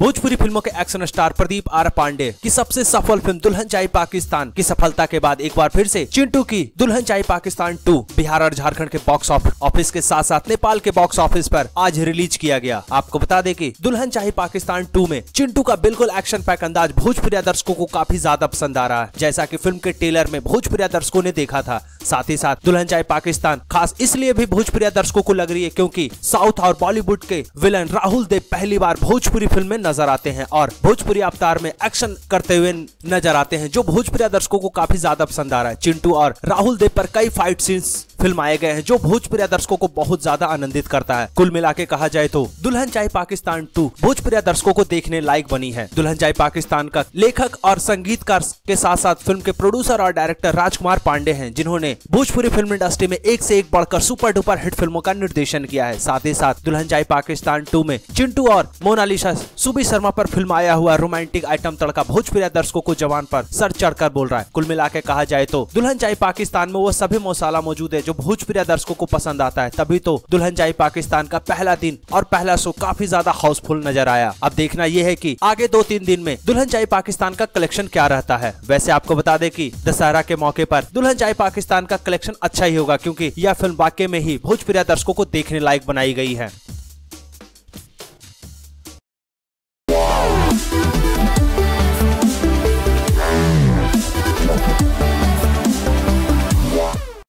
भोजपुरी फ़िल्मों के action star Pradeep R Pandey की सबसे सफल फ़िल्म दुल्हन चाई पाकिस्तान की सफलता के बाद एक बार फिर से चिंटू की दुल्हन चाई पाकिस्तान 2 बिहार और झारखंड के बॉक्स ऑफ़िस के साथ साथ नेपाल के बॉक्स ऑफ़िस पर आज रिलीज़ किया गया। आपको बता दें कि दुल्हन चाई पाकिस्तान 2 में चिंटू का बिल्कुल एक्शन पैक अंदाज भोजपुरी दर्शकों को काफ़ी ज़्यादा पसंद आ रहा है, जैसा की फ़िल्म के टेलर में भोजपुरी दर्शकों ने देखा था। साथ ही साथ दुल्हन चाई पाकिस्तान खास इसलिए भी भोजपुरी दर्शकों को लग रही है क्योंकि साउथ और बॉलीवुड के विलन राहुल देव पहली बार भोजपुरी फ़िल्म में नज़र आते हैं और भोजपुरी अवतार में एक्शन करते हुए नज़र आते हैं, जो भोजपुरी दर्शकों को काफ़ी ज़्यादा पसंद आ रहा है। चिंटू और राहुल देव पर कई फाइट सीन्स फिल्माए गए हैं, जो भोजपुरी दर्शकों को बहुत ज़्यादा आनंदित करता है। कुल मिला के कहा जाए तो दुल्हन चाय पाकिस्तान टू भोजपुरी दर्शकों को देखने लायक बनी है। दुल्हन चाय पाकिस्तान का लेखक और संगीतकार के साथ साथ फ़िल्म के प्रोड्यूसर और डायरेक्टर राजकुमार पांडे हैं, जिन्होंने भोजपुरी फ़िल्म इंडस्ट्री में एक से एक बढ़कर सुपर डुपर हिट फ़िल्मों का निर्देशन किया है। साथ ही साथ दुल्हन चाय पाकिस्तान टू में चिंटू और मोनालिसा सुबी शर्मा पर फ़िल्म आया हुआ रोमांटिक आइटम तड़का भोजपुरी दर्शकों को जवान पर सर चढ़कर बोल रहा है। कुल मिला के कहा जाए तो दुल्हन चाय पाकिस्तान में वो सभी मसाला मौजूद है, जो भोजपुरी दर्शकों को पसंद आता है, तभी तो दुल्हन जाई पाकिस्तान का पहला दिन और पहला शो काफ़ी ज़्यादा हाउसफुल नज़र आया। अब देखना यह है की आगे दो तीन दिन में दुल्हन जाई पाकिस्तान का कलेक्शन क्या रहता है। वैसे आपको बता दे की दशहरा के मौके आरोप दुल्हन जाई पाकिस्तान का कलेक्शन अच्छा ही होगा, क्यूँकी यह फ़िल्म वाक्य में ही भोजपुरी दर्शकों को देखने लायक बनाई गई है।